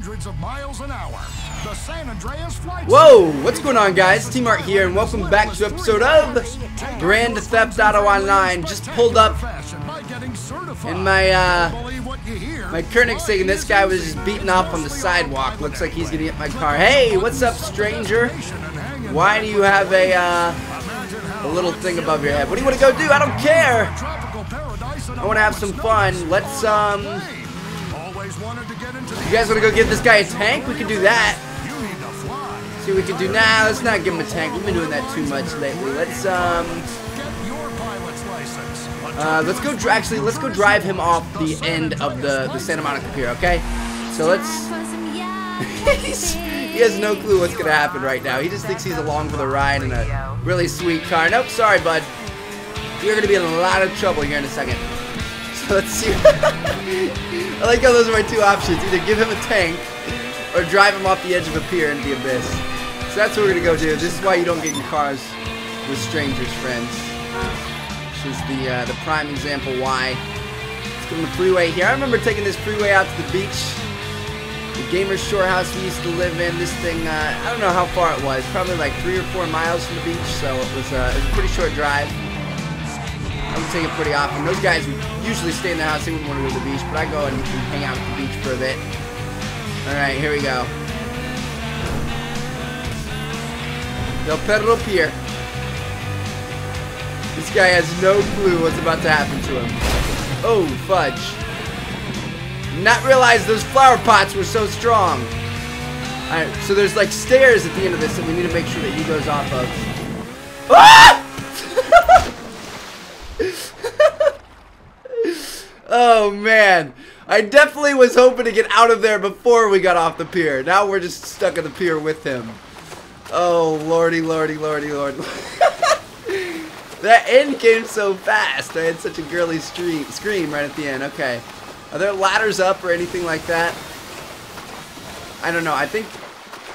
hundreds of miles an hour. The San Andreas Flight Whoa, what's going on guys? TmarTn here and welcome back to episode of Grand Theft Auto Online. Just pulled up in my uh my Koenigsegg and this guy was just beating off on the sidewalk. Looks like he's gonna get my car. Hey, what's up stranger? Why do you have a uh a little thing above your head? What do you want to go do? I don't care. I want to have some fun. Let's um you guys want to go give this guy a tank? We can do that. See what we can do. Nah, let's not give him a tank. We've been doing that too much lately. Let's, um... Uh, let's go, actually, let's go drive him off the end of the, the Santa Monica Pier, okay? So let's... he has no clue what's gonna happen right now. He just thinks he's along for the ride in a really sweet car. Nope, sorry, bud. You're gonna be in a lot of trouble here in a second. Let's see. I like how those are my two options. Either give him a tank or drive him off the edge of a pier into the abyss. So that's what we're going to go do. This is why you don't get in cars with strangers, friends. This is the, uh, the prime example why. Let's go on the freeway here. I remember taking this freeway out to the beach. The Gamers Shore House we used to live in. This thing, uh, I don't know how far it was. Probably like three or four miles from the beach. So it was, uh, it was a pretty short drive. I would take it pretty often. Those guys would usually stay in the house. They wouldn't want to go to the beach, but I go and, and hang out at the beach for a bit. All right, here we go. Del Perro Pier. This guy has no clue what's about to happen to him. Oh, fudge. Not realize those flower pots were so strong. Alright, so there's like stairs at the end of this that we need to make sure that he goes off of. Ah! oh man. I definitely was hoping to get out of there before we got off the pier. Now we're just stuck at the pier with him. Oh, lordy, lordy, lordy, lord. that end came so fast. I had such a girly scream right at the end. Okay. Are there ladders up or anything like that? I don't know. I think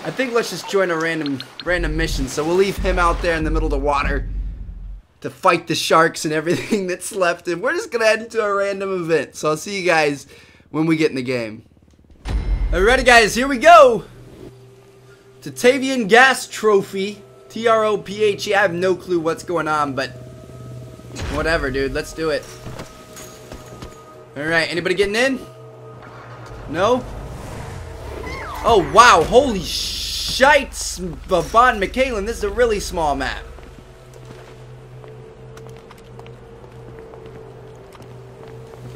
I think let's just join a random random mission. So we'll leave him out there in the middle of the water to fight the sharks and everything that's left. And we're just going to head into a random event. So I'll see you guys when we get in the game. Alrighty guys, here we go! Tatavian Gas Trophy. T-R-O-P-H-E. I have no clue what's going on, but whatever, dude. Let's do it. Alright, anybody getting in? No? Oh, wow. Holy shites, Bon McKalen. This is a really small map.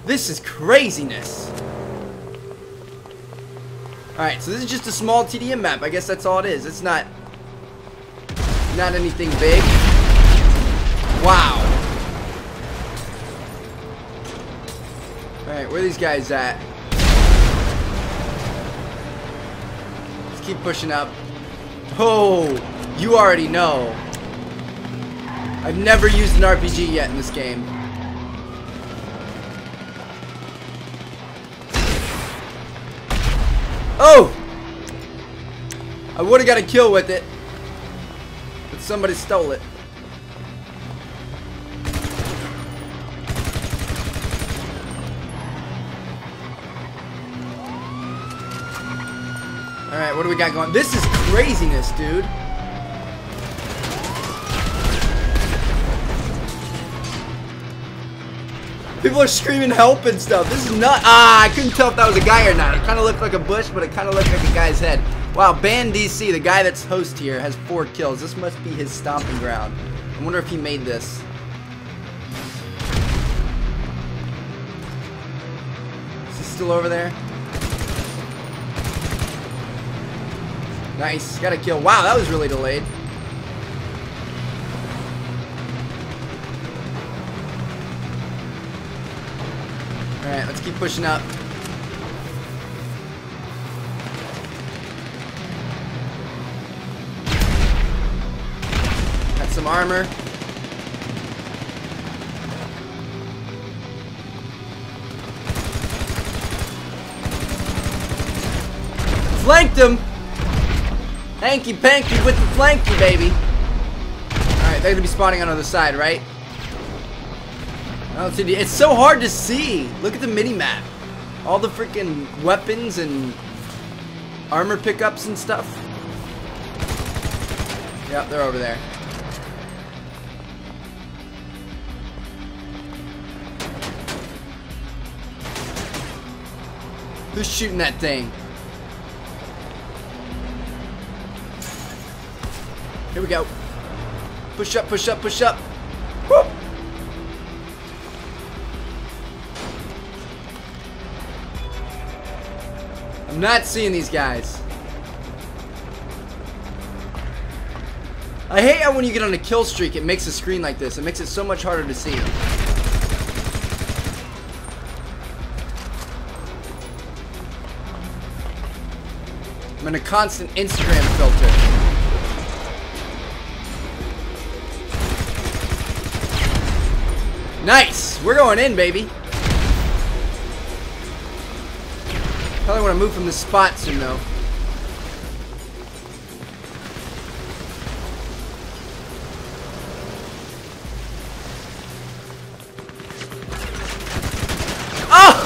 This is craziness. Alright, so this is just a small TDM map. I guess that's all it is. It's not not anything big. Wow. Alright, where are these guys at? Let's keep pushing up. Oh, you already know. I've never used an RPG yet in this game. Oh! I would have got a kill with it. But somebody stole it. Alright, what do we got going? This is craziness, dude. People are screaming help and stuff. This is not. Ah, I couldn't tell if that was a guy or not. It kind of looked like a bush, but it kind of looked like a guy's head. Wow, Ban DC, the guy that's host here, has four kills. This must be his stomping ground. I wonder if he made this. Is he still over there? Nice, got a kill. Wow, that was really delayed. Alright, let's keep pushing up. Got some armor. Flanked him! Hanky panky with the flanky, baby. Alright, they're gonna be spawning on the other side, right? Oh, it's so hard to see. Look at the mini map. All the freaking weapons and armor pickups and stuff. Yep, they're over there. Who's shooting that thing? Here we go. Push up, push up, push up. Not seeing these guys. I hate how when you get on a kill streak, it makes a screen like this. It makes it so much harder to see. I'm in a constant Instagram filter. Nice! We're going in, baby. Want to move from this spot soon, though.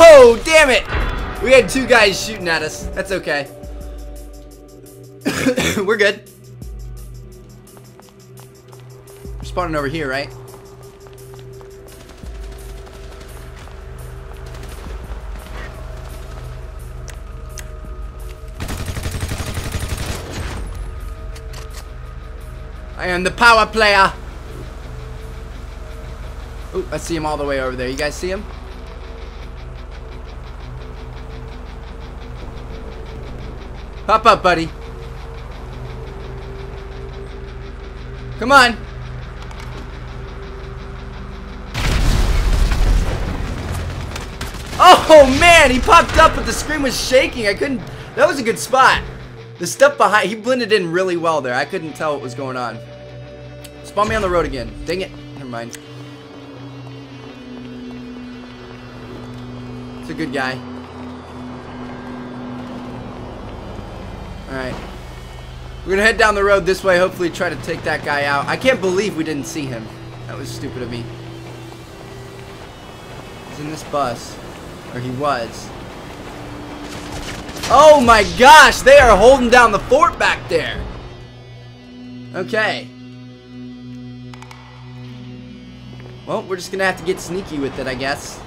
Oh, damn it! We had two guys shooting at us. That's okay. We're good. We're spawning over here, right? I am the power player. Oh, I see him all the way over there. You guys see him? Pop up, buddy. Come on. Oh man, he popped up but the screen was shaking. I couldn't, that was a good spot. The stuff behind, he blended in really well there. I couldn't tell what was going on. Spawn me on the road again. Dang it. Never mind. It's a good guy. Alright. We're gonna head down the road this way, hopefully try to take that guy out. I can't believe we didn't see him. That was stupid of me. He's in this bus. Or he was. Oh my gosh, they are holding down the fort back there. Okay. Well, we're just gonna have to get sneaky with it, I guess.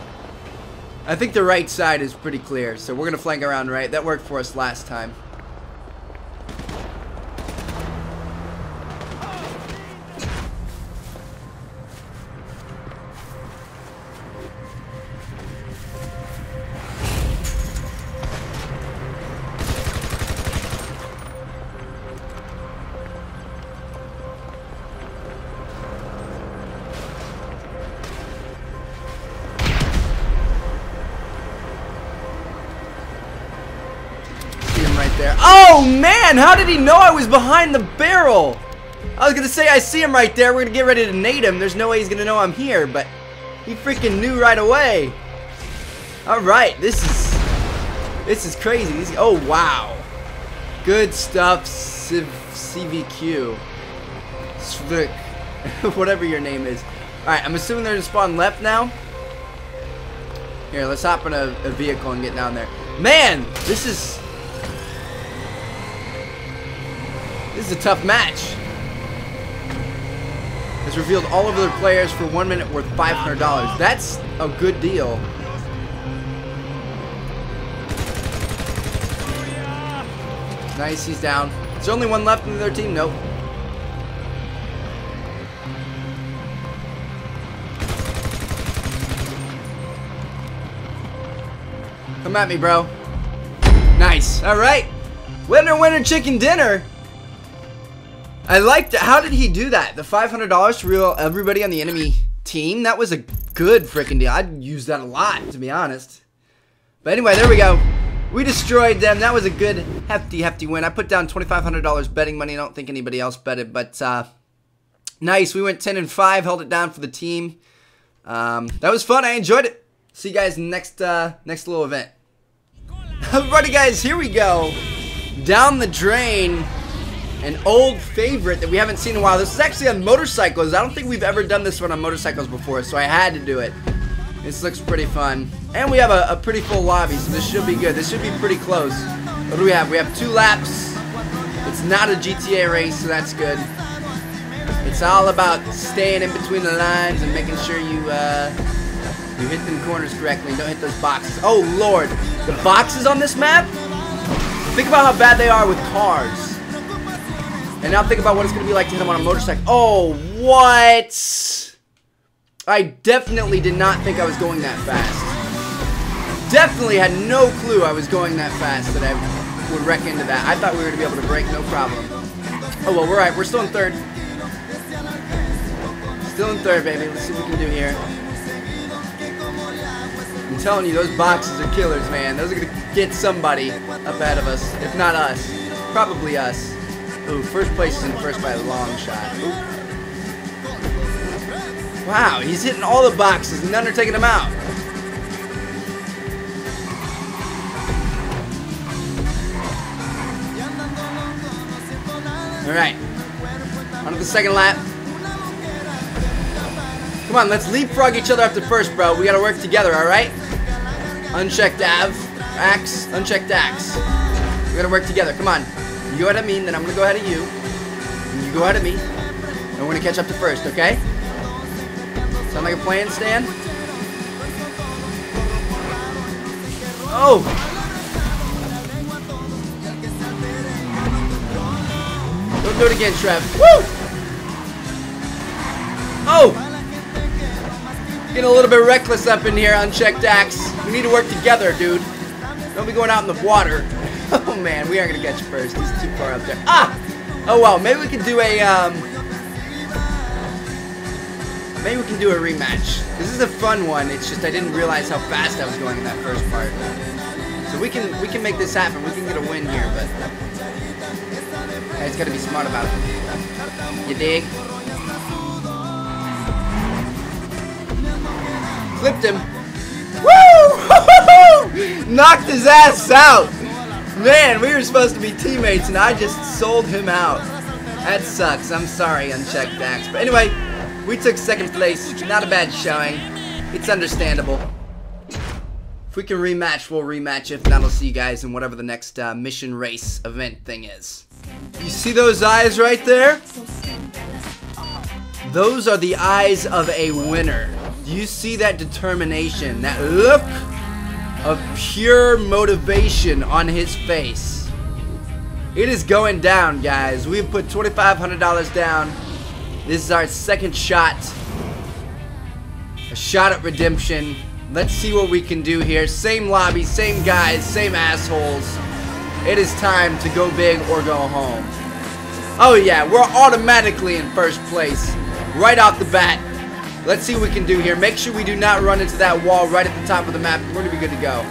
I think the right side is pretty clear, so we're gonna flank around right. That worked for us last time. There. Oh, man! How did he know I was behind the barrel? I was gonna say, I see him right there. We're gonna get ready to nade him. There's no way he's gonna know I'm here, but he freaking knew right away. Alright, this is... This is crazy. These, oh, wow. Good stuff, Civ, CVQ. Svik. Whatever your name is. Alright, I'm assuming there's a spawn left now. Here, let's hop in a, a vehicle and get down there. Man, this is... This is a tough match. Has revealed all of their players for one minute worth $500. That's a good deal. Nice, he's down. Is there only one left in their team? Nope. Come at me, bro. Nice. All right. Winner, winner, chicken dinner. I liked it. How did he do that? The $500 to real everybody on the enemy team? That was a good freaking deal. I'd use that a lot, to be honest. But anyway, there we go. We destroyed them. That was a good, hefty, hefty win. I put down $2,500 betting money. I don't think anybody else bet it, but uh, nice. We went 10 and 5, held it down for the team. Um, that was fun. I enjoyed it. See you guys next uh, next little event. Everybody, guys, here we go. Down the drain an old favorite that we haven't seen in a while. This is actually on motorcycles. I don't think we've ever done this one on motorcycles before, so I had to do it. This looks pretty fun. And we have a, a pretty full lobby, so this should be good. This should be pretty close. What do we have? We have two laps. It's not a GTA race, so that's good. It's all about staying in between the lines and making sure you uh, you hit them corners correctly don't hit those boxes. Oh lord, the boxes on this map? Think about how bad they are with cars. And now think about what it's going to be like to hit them on a motorcycle. Oh, what? I definitely did not think I was going that fast. Definitely had no clue I was going that fast that I would wreck into that. I thought we were going to be able to break, no problem. Oh, well, we're right. We're still in third. Still in third, baby. Let's see what we can do here. I'm telling you, those boxes are killers, man. Those are going to get somebody up ahead of us. If not us. Probably us. Ooh, first place is in first by a long shot. Ooh. Wow, he's hitting all the boxes and none are taking him out. Alright. On to the second lap. Come on, let's leapfrog each other after first, bro. We gotta work together, alright? Unchecked Av. Axe. Unchecked Axe. We gotta work together. Come on. You go ahead of me, then I'm gonna go ahead of you. And you go ahead of me. And we're gonna catch up to first, okay? Sound like a plan, Stan? Oh! Don't do it again, Trev. Woo! Oh! Getting a little bit reckless up in here, unchecked axe. We need to work together, dude. Don't be going out in the water. Oh man, we aren't gonna catch you first. He's too far up there. Ah! Oh well, maybe we can do a um. Maybe we can do a rematch. This is a fun one. It's just I didn't realize how fast I was going in that first part. So we can we can make this happen. We can get a win here, but guys gotta be smart about it. You dig? Clipped him. Woo! Knocked his ass out. Man, we were supposed to be teammates and I just sold him out. That sucks. I'm sorry, Unchecked Axe. But anyway, we took second place. Not a bad showing. It's understandable. If we can rematch, we'll rematch. If not, I'll see you guys in whatever the next uh, mission race event thing is. You see those eyes right there? Those are the eyes of a winner. Do you see that determination, that look of pure motivation on his face? It is going down, guys. We've put $2,500 down. This is our second shot. A shot at redemption. Let's see what we can do here. Same lobby, same guys, same assholes. It is time to go big or go home. Oh yeah, we're automatically in first place. Right off the bat. Let's see what we can do here. Make sure we do not run into that wall right at the top of the map. We're going to be good to go.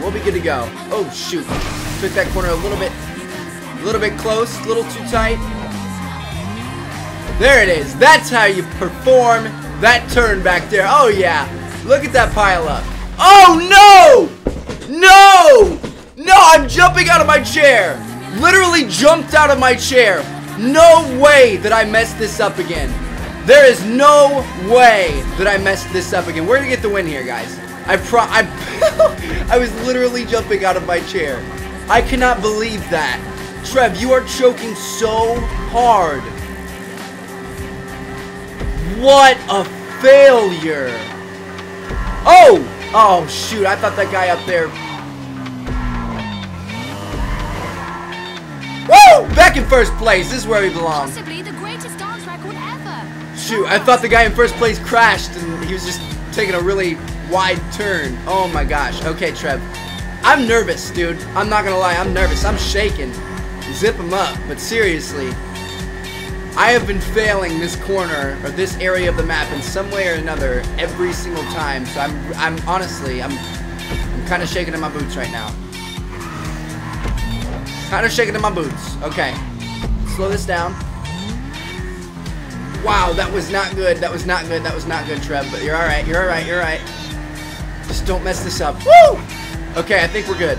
We'll be good to go. Oh, shoot. Took that corner a little bit, a little bit close, a little too tight. There it is. That's how you perform that turn back there. Oh, yeah. Look at that pile up. Oh, no! No! No, I'm jumping out of my chair. Literally jumped out of my chair. No way that I messed this up again. There is no way that I messed this up again. We're gonna get the win here, guys. I pro I I was literally jumping out of my chair. I cannot believe that. Trev, you are choking so hard. What a failure. Oh! Oh, shoot. I thought that guy up there... Woo! Back in first place. This is where we belong. Shoot, I thought the guy in first place crashed and he was just taking a really wide turn. Oh my gosh. Okay, Trev. I'm nervous, dude. I'm not gonna lie. I'm nervous. I'm shaking. Zip him up. But seriously, I have been failing this corner or this area of the map in some way or another every single time. So I'm, I'm honestly, I'm, I'm kind of shaking in my boots right now. Kind of shaking in my boots. Okay, slow this down. Wow, that was not good. That was not good. That was not good, Trev. But you're all right. You're all right. You're all right. Just don't mess this up. Woo! Okay, I think we're good.